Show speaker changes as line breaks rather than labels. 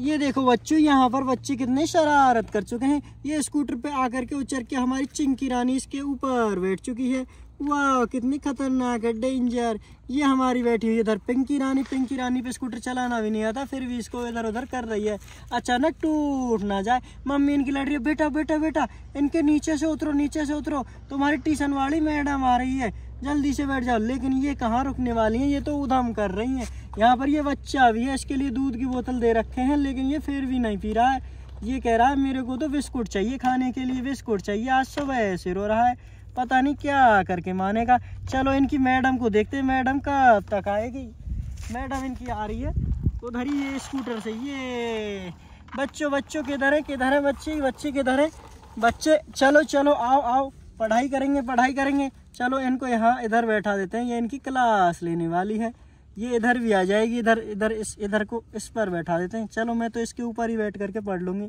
ये देखो बच्चों, यहाँ पर बच्चे कितने शरारत कर चुके हैं। ये स्कूटर पे आकर के उचर के हमारी चिंकी रानी इसके ऊपर बैठ चुकी है। वाह, कितनी खतरनाक है डेंजर ये हमारी बैठी हुई इधर, पिंकी रानी पिंकी रानी पे स्कूटर चलाना भी नहीं आता, फिर भी इसको इधर उधर कर रही है। अचानक टूट ना जाए। मम्मी, इनकी लड़ रही है, बेटा बेटा बेटा, इनके नीचे से उतरो, नीचे से उतरो। तुम्हारी ट्यूशन वाली मैडम आ रही है। जल्दी से बैठ जाओ। लेकिन ये कहाँ रुकने वाली हैं? ये तो उधम कर रही हैं। यहाँ पर ये बच्चा भी है, इसके लिए दूध की बोतल दे रखे हैं, लेकिन ये फिर भी नहीं पी रहा है। ये कह रहा है, मेरे को तो बिस्कुट चाहिए, खाने के लिए बिस्कुट चाहिए। आज सुबह ऐसे रो रहा है। पता नहीं क्या करके मानेगा। चलो इनकी मैडम को देखते हैं, मैडम कब तक आएगी। मैडम इनकी आ रही है, उधर ही ये स्कूटर से, ये। बच्चों बच्चों किधर है किधर है बच्चे? बच्चे किधर है? बच्चे, चलो चलो, आओ आओ। पढ़ाई करेंगे पढ़ाई करेंगे। चलो इनको यहाँ इधर बैठा देते हैं, ये इनकी क्लास लेने वाली है। ये इधर भी आ जाएगी, इधर इधर इस, इधर को इस पर बैठा देते हैं। चलो मैं तो इसके ऊपर ही बैठ करके पढ़ लूँगी।